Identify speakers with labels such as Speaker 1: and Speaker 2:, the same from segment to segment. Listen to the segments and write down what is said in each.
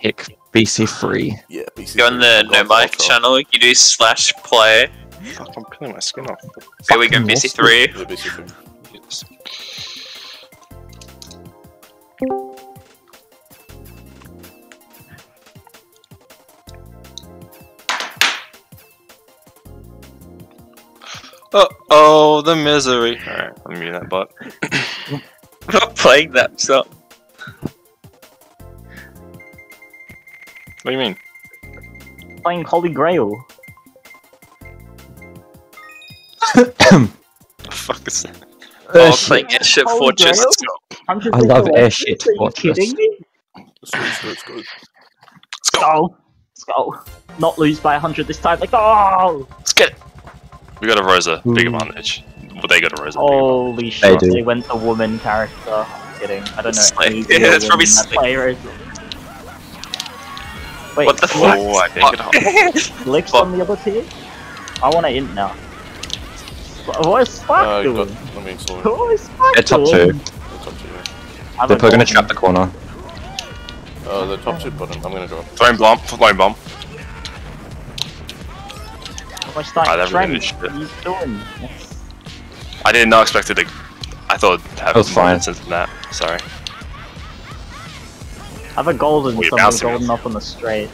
Speaker 1: Hick BC3.
Speaker 2: Yeah, BC.
Speaker 3: Go on the No Mic channel, you do slash play.
Speaker 4: Fuck, I'm peeling my skin off.
Speaker 3: Here we go, BC3.
Speaker 2: Yeah, BC3.
Speaker 4: Yes. Uh oh, the misery. Alright, I'm muting that butt.
Speaker 3: I'm not playing that song.
Speaker 4: What do you mean?
Speaker 5: Playing Holy Grail.
Speaker 4: The fuck is that?
Speaker 3: Oh, playing Airship
Speaker 5: Holy
Speaker 3: Fortress.
Speaker 5: Grail?
Speaker 3: Let's go.
Speaker 1: I love
Speaker 5: percent.
Speaker 1: Airship
Speaker 5: Are you kidding me?
Speaker 2: Let's go, let's go, let's go.
Speaker 3: Let's go.
Speaker 5: Go. Let's go. Not lose by 100 this time. Like, oh!
Speaker 4: Let's get it. We got a Rosa, big advantage. Well, they got a Rosa.
Speaker 5: Holy shit,
Speaker 1: do.
Speaker 5: they went the woman character. I'm kidding. I don't know.
Speaker 3: Slay.
Speaker 5: any
Speaker 3: Yeah, it's probably
Speaker 5: woman that
Speaker 3: Slay.
Speaker 5: Player is. Wait,
Speaker 3: What the fuck?
Speaker 4: Oh, I can't get up.
Speaker 5: Licks on the other team? I want to int now. What is Spark
Speaker 2: Uh,
Speaker 5: doing?
Speaker 2: got, I mean, sorry.
Speaker 5: What is Spark
Speaker 1: They're top
Speaker 5: doing?
Speaker 1: two.
Speaker 2: The top two. yeah.
Speaker 1: They're gonna trap the corner.
Speaker 2: Uh, the top two button. I'm gonna drop.
Speaker 4: Throwing bomb, throwing bomb.
Speaker 5: Am I starting
Speaker 4: Ah,
Speaker 5: trend?
Speaker 4: really is shit.
Speaker 5: What are you doing? Yes.
Speaker 4: I did not expect it to. I thought it'd
Speaker 1: That was fine.
Speaker 4: sense than that. Sorry.
Speaker 5: I have a golden,
Speaker 4: Well, you're
Speaker 5: so I'm
Speaker 4: bouncing
Speaker 5: golden
Speaker 4: off.
Speaker 5: up on the straight.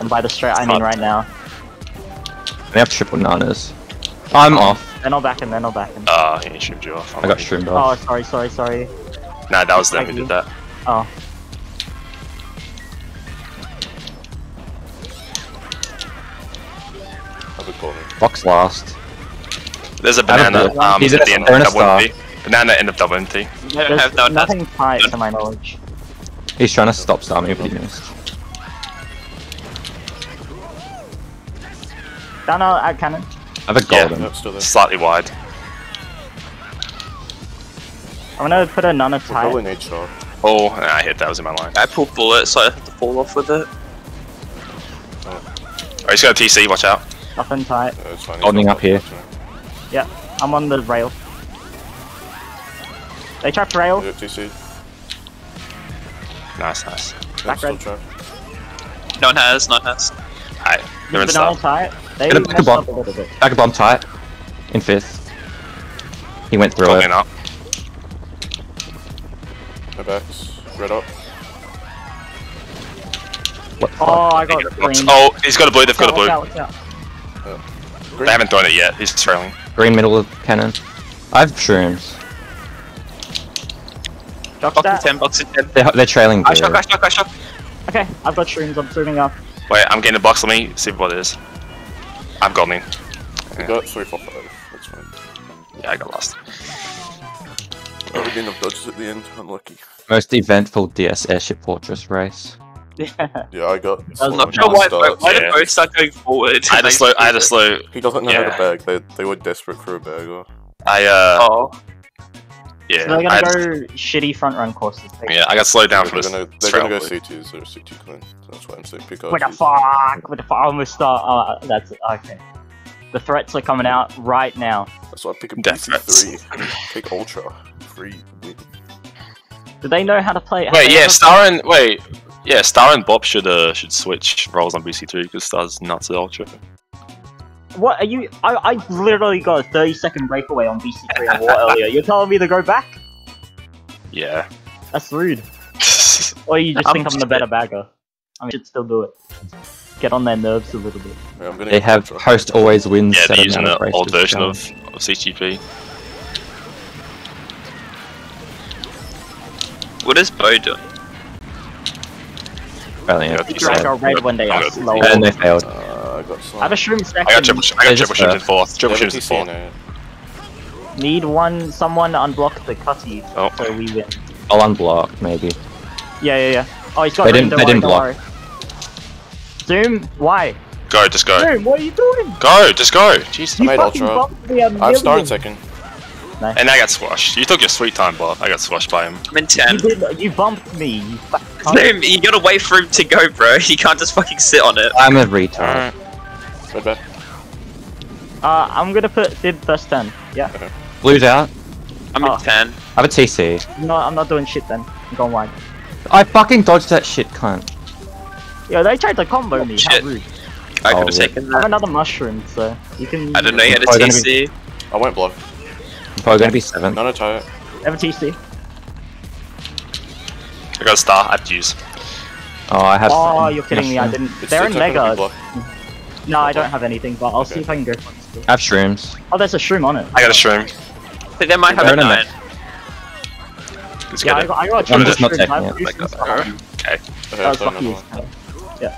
Speaker 5: And by the straight, I mean right now.
Speaker 1: They have triple nanas. I'm off.
Speaker 5: They're not backing, they're not backing.
Speaker 4: Ah, he streamed you off.
Speaker 1: I got shroomed
Speaker 5: Oh, sorry, sorry, sorry.
Speaker 4: Nah, that was them who did that.
Speaker 5: Oh.
Speaker 2: Have a corner.
Speaker 1: Box last.
Speaker 4: There's a banana.
Speaker 1: know.
Speaker 4: Um,
Speaker 1: He's
Speaker 4: at
Speaker 1: in
Speaker 4: the
Speaker 1: a-
Speaker 4: end
Speaker 1: in
Speaker 4: of
Speaker 1: a
Speaker 4: double empty. Banana end of double empty.
Speaker 5: There's
Speaker 3: no
Speaker 5: nothing tight to my knowledge.
Speaker 1: He's trying to stop star me, but he missed.
Speaker 5: Dana at cannon.
Speaker 1: I have a
Speaker 4: Yeah.
Speaker 1: golden.
Speaker 2: Yep, still.
Speaker 4: Slightly wide.
Speaker 5: I'm gonna put a nana
Speaker 2: We're probably
Speaker 5: tight.
Speaker 4: Oh, nah, I hit that. Was in my line.
Speaker 3: I pulled bullet, so I have to fall off with it.
Speaker 4: Oh, he's got a TC. Watch out.
Speaker 5: Nothing tight.
Speaker 2: Yeah, it's
Speaker 1: Holding up here.
Speaker 2: touching it.
Speaker 5: I'm on the rail. They trapped rail.
Speaker 2: Yeah, TC.
Speaker 4: Nice, nice.
Speaker 2: Yeah,
Speaker 5: Back
Speaker 2: still
Speaker 5: red.
Speaker 2: trap.
Speaker 3: No one has, no one has.
Speaker 4: Alright, they're in
Speaker 5: Banana
Speaker 4: star.
Speaker 5: tight. They
Speaker 1: Get a back
Speaker 5: messed
Speaker 1: bomb.
Speaker 5: up a little bit.
Speaker 1: Back a bomb tight. In fifth. He went through
Speaker 4: Holding
Speaker 1: it.
Speaker 4: up.
Speaker 2: My back's red up.
Speaker 1: What the oh, fuck?
Speaker 5: Oh, I got green.
Speaker 4: Oh, he's got a blue. They've got a oh,
Speaker 5: Watch
Speaker 4: blue.
Speaker 5: out, watch out.
Speaker 4: They haven't thrown it yet. He's trailing.
Speaker 1: Green middle of cannon. I have shrooms.
Speaker 5: Jock
Speaker 3: Box in
Speaker 5: that.
Speaker 3: 10, box in 10.
Speaker 1: They're, they're trailing
Speaker 3: ah,
Speaker 1: I
Speaker 3: shock, I shock, I shock.
Speaker 5: Okay, I've got shrooms. I'm zooming up.
Speaker 4: Wait, I'm getting a box. Let me see what it is. I've got me.
Speaker 2: We got 3 4 5. That's fine.
Speaker 4: Yeah, I got lost.
Speaker 2: Oh, we didn't dodges at the end. Unlucky.
Speaker 1: Most eventful DS Airship Fortress race.
Speaker 5: Yeah.
Speaker 2: Yeah, I got.
Speaker 3: I'm not sure why, why
Speaker 4: yeah.
Speaker 3: did both start going forward?
Speaker 4: I had a slow. I had a slow.
Speaker 2: He doesn't know how to bag. They they were desperate for a bagger.
Speaker 4: I uh.
Speaker 3: Oh,
Speaker 4: Yeah.
Speaker 5: So they're gonna
Speaker 4: had-
Speaker 5: go shitty front run courses.
Speaker 4: yeah, I got slowed down
Speaker 2: They're
Speaker 4: from
Speaker 2: gonna
Speaker 4: this.
Speaker 2: they're gonna go
Speaker 4: trail.
Speaker 2: CTs or CT clean. So that's why I'm saying pick up.
Speaker 5: What the
Speaker 2: RTs.
Speaker 5: fuck? What the fuck? I'm gonna start. Uh, that's okay. The threats are coming out right now.
Speaker 2: That's why I pick a
Speaker 4: Death
Speaker 2: BC3. Pick Ultra. Free. win.
Speaker 5: Do they know how to play? have
Speaker 4: Wait, yeah,
Speaker 5: ever-
Speaker 4: Star and wait, yeah, Star and Bob should uh should switch roles on BC3 because Star's not to Ultra.
Speaker 5: What are you? I, I literally got a 30 second breakaway on BC3 on War earlier. You're telling me to go back?
Speaker 4: Yeah.
Speaker 5: That's rude. Or you just
Speaker 3: I'm
Speaker 5: think I'm the better bagger? I mean, should still do it. Get on their nerves a little bit.
Speaker 2: Yeah, I'm gonna
Speaker 1: They have host always wins.
Speaker 4: yeah,
Speaker 1: set
Speaker 4: they're using
Speaker 1: amount
Speaker 4: the old version
Speaker 1: going.
Speaker 4: of, of CGP.
Speaker 3: what is Bo doing?
Speaker 1: Brilliant.
Speaker 4: Yeah,
Speaker 5: You drag a red when they
Speaker 4: I'm
Speaker 5: are slow.
Speaker 1: And they failed.
Speaker 2: Uh, I got
Speaker 5: I
Speaker 2: some.
Speaker 5: have a shroom stack.
Speaker 4: I got triple. I got triple
Speaker 1: just, uh,
Speaker 4: in fourth. Triple shoots in fourth.
Speaker 5: Need one, someone unblock the cutty
Speaker 4: Oh.
Speaker 5: so we win.
Speaker 1: I'll unblock, maybe.
Speaker 5: Yeah, yeah, yeah. Oh, he's got
Speaker 1: They
Speaker 5: green,
Speaker 1: didn't- they didn't block.
Speaker 5: Zoom, why?
Speaker 4: Go, just go.
Speaker 5: Zoom, what are you doing?
Speaker 4: Go, just go. Jesus.
Speaker 2: I made Ultra.
Speaker 5: bumped me a
Speaker 2: I'm starting second.
Speaker 4: And I got squashed. You took your sweet time, Bob. I got squashed by him.
Speaker 3: I'm in
Speaker 5: You
Speaker 3: 10.
Speaker 5: did. You bumped me. You fat.
Speaker 3: Zoom, you gotta wait for him to go, bro. You can't just fucking sit on it.
Speaker 1: I'm a retard.
Speaker 4: Alright.
Speaker 2: Red back.
Speaker 5: Uh, I'm gonna put Fib first ten. Yeah.
Speaker 1: Blue's out.
Speaker 3: I'm
Speaker 5: Oh.
Speaker 3: in 10.
Speaker 1: I have a TC.
Speaker 5: No, I'm not doing shit then. I'm going wide.
Speaker 1: I fucking dodged that shit, cunt.
Speaker 5: Yo, they tried to combo me. How rude.
Speaker 3: I
Speaker 1: Oh,
Speaker 3: could have
Speaker 1: yeah.
Speaker 3: taken
Speaker 5: I have another mushroom, so you can.
Speaker 3: I don't know, you had a
Speaker 1: Probably gonna
Speaker 3: TC.
Speaker 2: I won't block.
Speaker 1: I'm probably gonna be seventh.
Speaker 2: Nano turret.
Speaker 5: Have a TC.
Speaker 4: I got a star. I have to use.
Speaker 1: Oh, I have.
Speaker 5: Oh,
Speaker 1: some
Speaker 5: you're kidding me! I didn't.
Speaker 2: It's
Speaker 5: They're in
Speaker 2: it's not gonna be
Speaker 5: Mega.
Speaker 2: Block.
Speaker 5: No, I don't have anything, but I'll see if I can go. for it.
Speaker 1: I have shrooms.
Speaker 5: Oh, there's a shroom on it.
Speaker 4: I got a shroom.
Speaker 3: I think they might have
Speaker 1: They're
Speaker 3: a
Speaker 1: in a
Speaker 3: nine.
Speaker 4: Let's
Speaker 5: Yeah,
Speaker 4: get
Speaker 5: I
Speaker 4: it.
Speaker 5: got, I got a
Speaker 1: I'm just not
Speaker 5: shroom.
Speaker 1: taking it, like
Speaker 5: shrooms
Speaker 4: Okay,
Speaker 2: Okay,
Speaker 5: That was
Speaker 2: so
Speaker 5: fuck you.
Speaker 2: another one.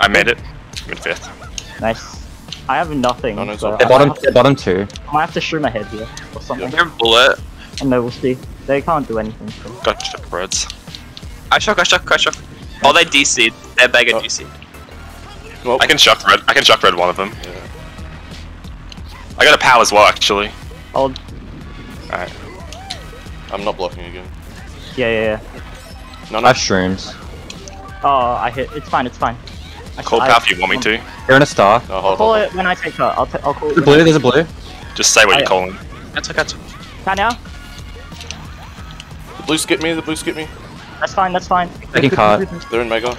Speaker 4: I made it. I'm in fifth.
Speaker 5: Nice. I have nothing,
Speaker 2: No, no,
Speaker 5: so
Speaker 1: They're bottom.
Speaker 5: have-
Speaker 1: They're bottom two.
Speaker 5: I might have to shroom ahead here or something.
Speaker 3: They're bullet.
Speaker 5: And no, we'll see. They can't do anything. So.
Speaker 4: Got check breads.
Speaker 3: I shock, I shock, I shock. Oh, they DC'd. They're Mega
Speaker 2: Oh.
Speaker 3: DC.
Speaker 2: Well,
Speaker 4: I can shock red. I can shock red one of them.
Speaker 2: Yeah.
Speaker 4: I got a pal as well, actually.
Speaker 5: Oh,
Speaker 4: Alright.
Speaker 2: I'm not blocking again.
Speaker 5: yeah, yeah, yeah.
Speaker 2: No,
Speaker 1: I
Speaker 2: no.
Speaker 1: have shrooms.
Speaker 5: Oh, I hit. It's fine. It's fine. I,
Speaker 4: Call
Speaker 5: I-
Speaker 4: power if you want me to.
Speaker 1: They're in a star.
Speaker 2: No,
Speaker 5: I'll
Speaker 2: hold
Speaker 5: call it when I take her. I'll, t- I'll call it.
Speaker 1: There's a blue. There's a blue.
Speaker 4: Just say what
Speaker 5: I-
Speaker 4: you're calling.
Speaker 3: That's okay.
Speaker 5: Tanya,
Speaker 2: The blue skip me, the blue skip me.
Speaker 5: that's fine. That's fine.
Speaker 1: Taking card.
Speaker 2: They're in Mega.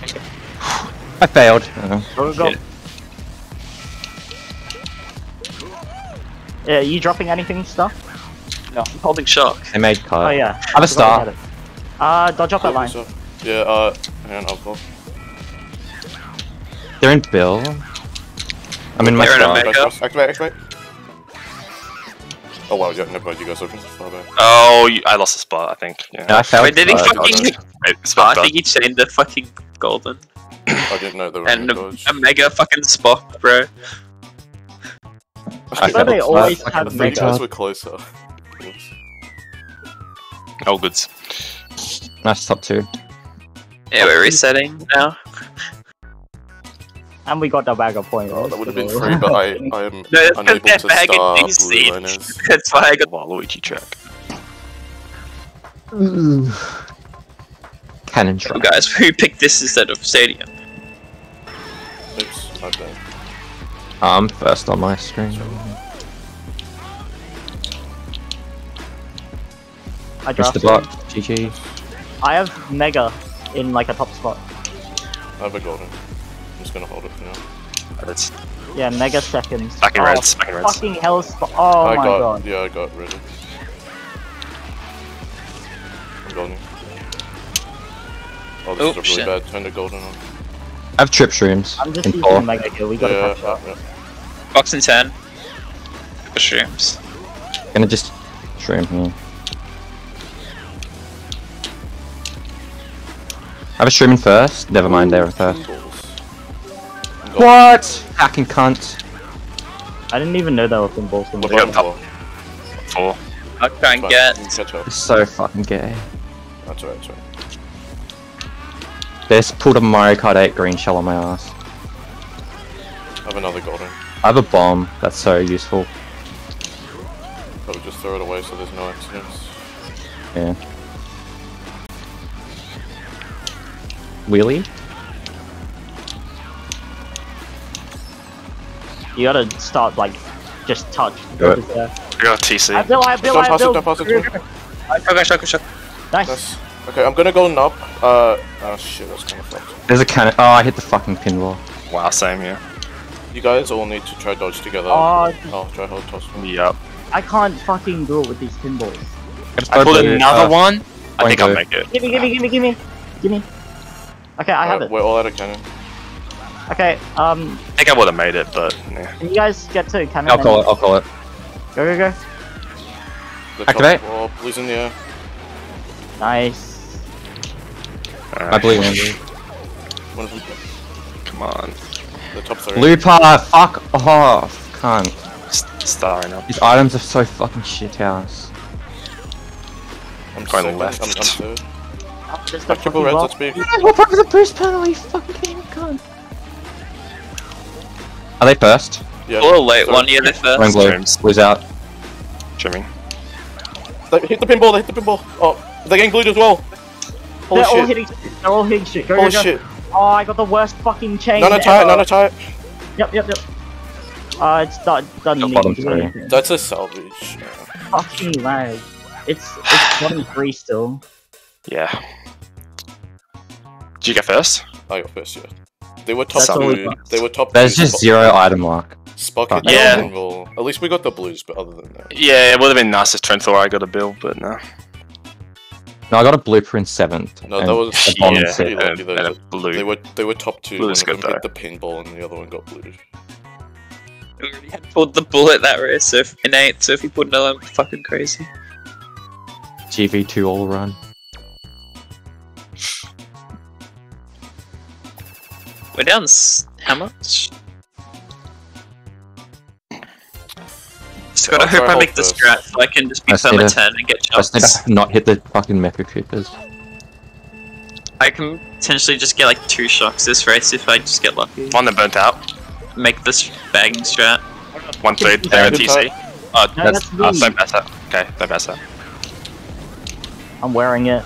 Speaker 1: I failed. Oh.
Speaker 5: Go, go, go.
Speaker 3: Shit.
Speaker 5: Yeah, you dropping anything stuff?
Speaker 3: No, I'm holding shock.
Speaker 1: They made card.
Speaker 5: Oh yeah.
Speaker 1: I have a star.
Speaker 5: Uh, dodge off that line.
Speaker 2: Yeah, uh, hang on, I'll block.
Speaker 1: They're in Bill. I'm in my
Speaker 3: They're in a
Speaker 1: star.
Speaker 3: mega.
Speaker 2: Activate, activate, activate. Oh wow, yeah, never mind, you guys open. Far back.
Speaker 4: Oh, you, I lost a spot, I think. Yeah.
Speaker 1: No, I failed.
Speaker 3: Wait, did he fucking-
Speaker 4: Wait, spot
Speaker 3: I think he chained the fucking golden.
Speaker 2: I didn't know there were
Speaker 3: And a,
Speaker 2: dodge.
Speaker 3: a mega fucking Spock, bro.
Speaker 1: I
Speaker 5: But they always
Speaker 1: Fucking
Speaker 5: have
Speaker 2: You
Speaker 5: mega.
Speaker 2: guys were closer.
Speaker 4: Oh, goods.
Speaker 1: Nice top two.
Speaker 3: Yeah, we're resetting now.
Speaker 5: And we got the bag of points.
Speaker 2: Oh, that would have been
Speaker 5: so-
Speaker 2: free, but I, I am
Speaker 3: No, it's 'cause
Speaker 2: unable
Speaker 3: they're
Speaker 2: to
Speaker 3: bagging
Speaker 2: star
Speaker 3: DC.
Speaker 2: blue liners.
Speaker 3: That's why I got.
Speaker 4: Waluigi track.
Speaker 1: Cannon shot.
Speaker 3: guys, who picked this instead of Stadium?
Speaker 2: Oops, my.
Speaker 1: I'm first on my screen.
Speaker 5: I
Speaker 1: Missed
Speaker 5: draft
Speaker 1: the block. GG.
Speaker 5: I have mega in like a top spot.
Speaker 2: I have a golden. I'm just gonna hold it for now.
Speaker 4: Reds.
Speaker 5: Yeah, mega seconds.
Speaker 4: Back in
Speaker 5: oh,
Speaker 4: reds. Back in reds.
Speaker 5: Fucking hell spot. Oh
Speaker 2: I
Speaker 5: my
Speaker 2: got,
Speaker 5: god.
Speaker 2: yeah, I got ready. I'm golden. Oh, this
Speaker 3: Oh,
Speaker 2: is a really
Speaker 3: shit.
Speaker 2: bad turn to golden on.
Speaker 1: I have trip shrooms.
Speaker 5: I'm just
Speaker 1: in
Speaker 5: using
Speaker 1: four.
Speaker 5: mega here. We gotta
Speaker 2: Yeah,
Speaker 5: catch up.
Speaker 2: yeah, yeah.
Speaker 3: Box and 10. Mushrooms.
Speaker 1: Gonna just shroom here. I have a shroom in first. Never mind, they're first.
Speaker 2: Balls. I'm golden.
Speaker 1: What? Hacking cunt.
Speaker 5: I didn't even know there were pinballs in
Speaker 2: We're
Speaker 4: They got top
Speaker 2: four.
Speaker 4: four.
Speaker 3: I'll try and get.
Speaker 2: you can catch up.
Speaker 1: It's so fucking gay.
Speaker 2: That's right, that's alright.
Speaker 1: They just pulled a Mario Kart 8 green shell on my ass.
Speaker 2: I have another golden.
Speaker 1: I have a bomb. That's so useful.
Speaker 2: Probably just throw it away so there's no accidents.
Speaker 1: Yeah. Wheelie?
Speaker 5: You gotta start like just touch.
Speaker 1: Do it.
Speaker 5: Because,
Speaker 4: I got a TC.
Speaker 5: I build, I build,
Speaker 2: Don't
Speaker 5: I
Speaker 2: pass it,
Speaker 5: build.
Speaker 2: don't pass it to me.
Speaker 3: I shock, I shock, I shock.
Speaker 5: Nice.
Speaker 2: That's, okay, I'm gonna go up. Uh, oh shit, that's kind of fucked.
Speaker 1: There's a cannon. Oh, I hit the fucking pinball.
Speaker 4: Wow, same, here.
Speaker 2: You guys all need to try dodge together.
Speaker 5: Oh,
Speaker 2: Oh, try hold toss. me.
Speaker 4: Yup.
Speaker 5: I can't fucking do it with these pinballs.
Speaker 4: I pulled another
Speaker 1: Uh,
Speaker 4: one. I think I'll
Speaker 1: go.
Speaker 4: make it.
Speaker 5: Gimme, gimme, gimme, gimme, gimme. Okay, I have it.
Speaker 2: We're all out of cannon.
Speaker 5: Okay, um,
Speaker 4: I think I would have made it, but yeah.
Speaker 5: can you guys get to cannon?
Speaker 1: I'll call it. I'll call it.
Speaker 5: Go, go, go.
Speaker 2: The
Speaker 1: Activate.
Speaker 2: Top wall, blue's in the air.
Speaker 5: Nice.
Speaker 1: I believe in
Speaker 2: One of them.
Speaker 4: Come on.
Speaker 2: The top three.
Speaker 1: Looper, fuck off, cunt.
Speaker 4: S- Starring up.
Speaker 1: These items are so fucking shit house.
Speaker 2: I'm
Speaker 4: Going
Speaker 2: second.
Speaker 4: left.
Speaker 2: I'm, I'm third.
Speaker 5: Oh, there's the
Speaker 2: triple
Speaker 5: fucking
Speaker 2: reds,
Speaker 5: rock.
Speaker 2: let's be.
Speaker 1: What part of the boost panel? You fucking kidding, cunt. Are they first?
Speaker 2: Yeah.
Speaker 3: Oh, late
Speaker 2: third.
Speaker 3: one, yeah, they
Speaker 1: Going
Speaker 3: first.
Speaker 1: blue.
Speaker 4: Streams.
Speaker 1: Blue's out.
Speaker 4: Trimming.
Speaker 2: They hit the pinball, they hit the pinball. Oh, they're getting glued as well. Holy
Speaker 5: They're all
Speaker 2: shit.
Speaker 5: hitting. They're all hitting shit. Go,
Speaker 2: Holy
Speaker 5: go, go.
Speaker 2: shit.
Speaker 5: Oh, I got the worst fucking chain.
Speaker 2: Nano
Speaker 5: ever.
Speaker 2: tie it, nano tie it.
Speaker 5: Yep, yep, yep. Uh, it's not doesn't need
Speaker 1: bottom
Speaker 5: to do
Speaker 1: three.
Speaker 5: anything.
Speaker 2: That's a salvage.
Speaker 5: Fucking lag. It's it's bottom three still.
Speaker 4: Yeah. Did you get first?
Speaker 2: I got first, yeah. They were top
Speaker 5: That's all we
Speaker 2: two.
Speaker 5: got.
Speaker 2: They were top
Speaker 1: There's just zero item luck.
Speaker 2: Spock hit
Speaker 4: Yeah.
Speaker 2: At least we got the blues, but other than that.
Speaker 4: Yeah, it would have been nice if Trent thought I got a bill, but no.
Speaker 1: No, I got a blueprint seventh.
Speaker 2: No, that was-
Speaker 1: a bomb
Speaker 4: yeah,
Speaker 1: sixth.
Speaker 2: pretty
Speaker 4: and, and a blue.
Speaker 2: They were they were top two.
Speaker 4: Blue's
Speaker 2: One of
Speaker 4: good,
Speaker 2: them hit the pinball and the other one got blues.
Speaker 3: We already had pulled the bullet that race, so if, in eight, so if you put another one, fucking crazy.
Speaker 1: GV2 all run.
Speaker 3: We're down s- how much? Just gotta
Speaker 2: I'll
Speaker 3: hope
Speaker 2: try
Speaker 3: I make
Speaker 2: hold
Speaker 3: the
Speaker 2: first.
Speaker 3: strat so I can just be
Speaker 1: I see that.
Speaker 3: perma 10 and get
Speaker 1: I just need
Speaker 3: jumps.
Speaker 1: to not hit the fucking mecha creepers.
Speaker 3: I can potentially just get like two shocks this race if I just get lucky.
Speaker 4: One that burnt out.
Speaker 3: Make this bagging strat.
Speaker 4: One third there at
Speaker 2: Good
Speaker 4: TC. Oh,
Speaker 5: No,
Speaker 1: That's-
Speaker 5: that's
Speaker 4: oh,
Speaker 5: me.
Speaker 4: don't pass that. Okay, don't pass that.
Speaker 5: I'm wearing it.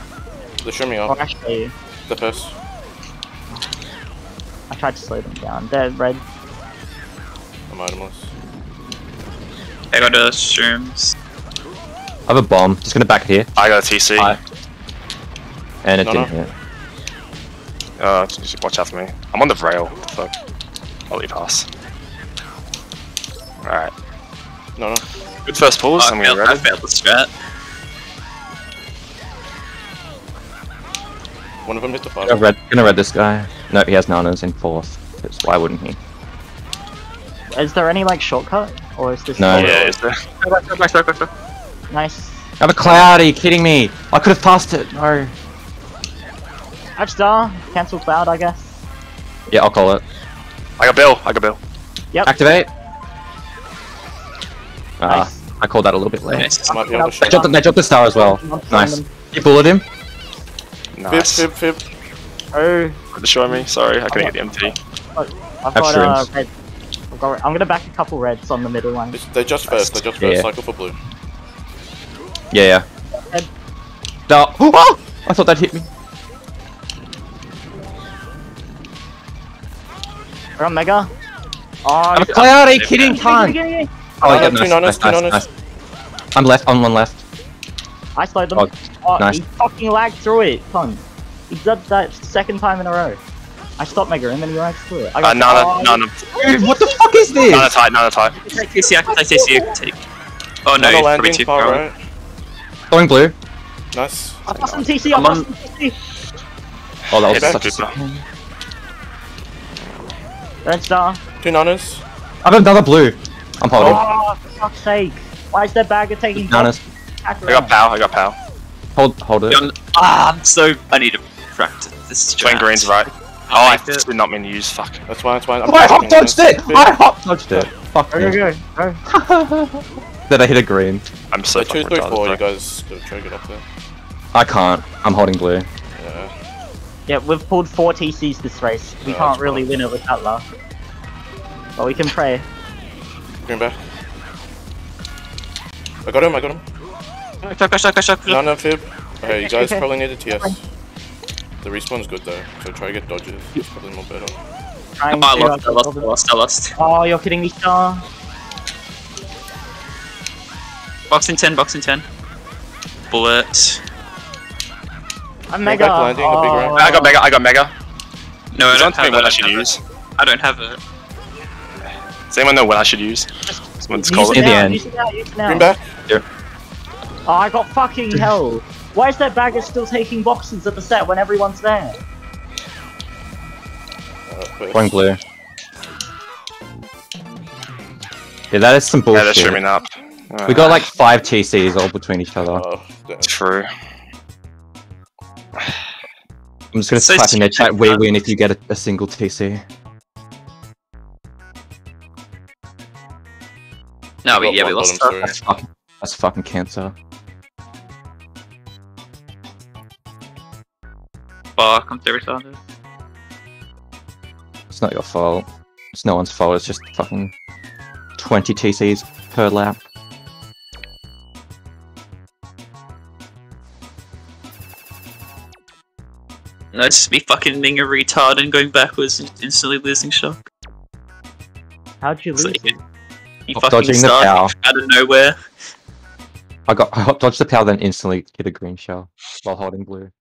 Speaker 2: They show me
Speaker 5: Or
Speaker 2: off.
Speaker 5: Oh, actually,
Speaker 2: The first.
Speaker 5: I tried to slow them down. They're red.
Speaker 2: I'm itemless.
Speaker 3: I got a shrooms.
Speaker 1: I have a bomb. Just gonna back here.
Speaker 4: I got a TC.
Speaker 1: Aye. And it
Speaker 2: No,
Speaker 1: didn't
Speaker 2: no.
Speaker 1: hit.
Speaker 4: Uh, just watch out for me. I'm on the rail. What the fuck? I'll leave pass. Alright.
Speaker 2: No, no.
Speaker 4: Good first pulls,
Speaker 3: Oh,
Speaker 4: and
Speaker 3: I,
Speaker 4: we
Speaker 3: failed, I failed the strat.
Speaker 2: One of them hit the
Speaker 1: Gonna
Speaker 2: five.
Speaker 1: red, gonna red this guy. No, he has nanas in fourth. 'cause why wouldn't he?
Speaker 5: Is there any like shortcut, or is this?
Speaker 1: No.
Speaker 4: Yeah, is there? Go back, go back, go back, go back.
Speaker 5: Nice.
Speaker 1: I have a cloud. Are you kidding me? I could have passed it. No.
Speaker 5: Five star. Cancel cloud, I guess.
Speaker 1: Yeah, I'll call it.
Speaker 4: I got Bill. I got Bill. Yep.
Speaker 1: Activate. Ah,
Speaker 5: Nice.
Speaker 1: I called that a little bit late.
Speaker 3: Nice.
Speaker 2: Might be on the
Speaker 1: They dropped, the, they dropped the star as well. Nice.
Speaker 5: them.
Speaker 1: You bullet him.
Speaker 2: Fib,
Speaker 4: Nice.
Speaker 2: fib, fib.
Speaker 5: Oh,
Speaker 4: Destroy me. Sorry, I couldn't get the MT.
Speaker 5: I've got uh, red. I've got, I'm gonna back a couple reds on the middle line.
Speaker 2: It's- They just first. They're just first.
Speaker 1: Yeah.
Speaker 2: Cycle for blue.
Speaker 1: Yeah, yeah.
Speaker 5: Red.
Speaker 1: No. Oh! I thought that hit me.
Speaker 5: We're on Mega. Oh,
Speaker 1: I'm a
Speaker 5: he's-
Speaker 1: cloud. Are you kidding?
Speaker 5: Gimme,
Speaker 1: Can't.
Speaker 5: gimme, gimme.
Speaker 1: Oh, yeah,
Speaker 2: two
Speaker 1: nice,
Speaker 2: nanas,
Speaker 1: nice, nice, nice. I'm left. I'm one left.
Speaker 5: I slowed them.
Speaker 1: Oh,
Speaker 5: Oh,
Speaker 1: nice.
Speaker 5: he fucking lagged through it, cunt. He did that second time in a row. I stopped Mega him and he lagged through it. I
Speaker 4: Uh, Nana,
Speaker 5: oh,
Speaker 4: Nana,
Speaker 1: Dude, what the fuck is this?
Speaker 4: Nana tight, Nana tight.
Speaker 3: I can take TC, I can take TC, I can take. Oh no,
Speaker 2: Nana
Speaker 3: he's probably too
Speaker 2: Far
Speaker 3: far.
Speaker 2: right.
Speaker 1: Going blue.
Speaker 2: Nice.
Speaker 5: I lost some TC, I
Speaker 3: I'm
Speaker 5: lost some TC.
Speaker 1: Oh, that was
Speaker 4: Yeah,
Speaker 1: such a
Speaker 4: good one.
Speaker 5: Red star.
Speaker 2: Two nanas.
Speaker 1: I have got another blue. I'm holding.
Speaker 5: Oh, for fuck's sake. Why is their bagger taking
Speaker 1: Nanas.
Speaker 4: I got pow, I got pow.
Speaker 1: Hold, hold it.
Speaker 3: Ah, I'm so. I need to practice this strat.
Speaker 4: Twin green's right. Oh, I did not mean to use. Fuck.
Speaker 2: That's fine. That's fine. I'm
Speaker 1: Oh, I hop dodged it! I hop dodged it. Fuck
Speaker 5: Go,
Speaker 1: me.
Speaker 5: go, go, go.
Speaker 1: Then I hit a green.
Speaker 4: I'm so
Speaker 2: So two,
Speaker 4: fucking
Speaker 2: three, four. You
Speaker 4: retarded. bro.
Speaker 2: guys go try to get up there.
Speaker 1: I can't. I'm holding blue.
Speaker 2: Yeah.
Speaker 5: Yeah, we've pulled four TCs this race. We
Speaker 2: Yeah,
Speaker 5: can't really
Speaker 2: fine.
Speaker 5: win it without luck. But we can pray.
Speaker 2: Green back. I got him. I got him.
Speaker 3: Shock, shock, shock, shock, shock.
Speaker 2: Nana fib. Okay, you guys probably need a TS. The respawn's good though, so try to get dodges. It's probably more better.
Speaker 5: Trying
Speaker 3: Oh, I
Speaker 5: to,
Speaker 3: lost, I lost, I lost, I lost.
Speaker 5: Oh, you're kidding me, Star.
Speaker 3: Boxing 10, boxing 10. Bullet.
Speaker 5: I'm mega.
Speaker 2: back landing, the big
Speaker 5: oh.
Speaker 4: I got mega. I got mega.
Speaker 3: No, I don't
Speaker 4: anyone tell
Speaker 3: have
Speaker 4: me
Speaker 3: it.
Speaker 4: what I should use?
Speaker 3: it. I don't have it.
Speaker 4: Does anyone know what I should use? Someone's
Speaker 5: Use it
Speaker 1: In the end.
Speaker 5: use it now, use it now.
Speaker 2: Green back.
Speaker 5: Oh, I got fucking hell. Why is that bagger still taking boxes at the set when everyone's there?
Speaker 2: First.
Speaker 1: Going blue. Yeah, that is some bullshit.
Speaker 4: Yeah, they're
Speaker 1: bullshit.
Speaker 4: streaming up.
Speaker 1: we got like five TCs all between each other.
Speaker 2: Oh.
Speaker 4: True.
Speaker 1: I'm just gonna
Speaker 3: So
Speaker 1: type in their chat, we win if you get a, a single TC.
Speaker 3: No,
Speaker 2: I
Speaker 3: we, yeah, we lost.
Speaker 2: bottom.
Speaker 1: That's fucking, that's fucking cancer.
Speaker 3: Fuck, I'm so retarded.
Speaker 1: It's not your fault. It's no one's fault, it's just fucking 20 TCs per lap.
Speaker 3: No, it's just me fucking being a retard and going backwards and instantly losing shock.
Speaker 5: How'd you lose?
Speaker 3: you, you
Speaker 1: Hop
Speaker 3: fucking
Speaker 1: dodging the
Speaker 3: start
Speaker 1: power.
Speaker 3: out of nowhere.
Speaker 1: I got I hot dodged the power, then instantly hit a green shell while holding blue.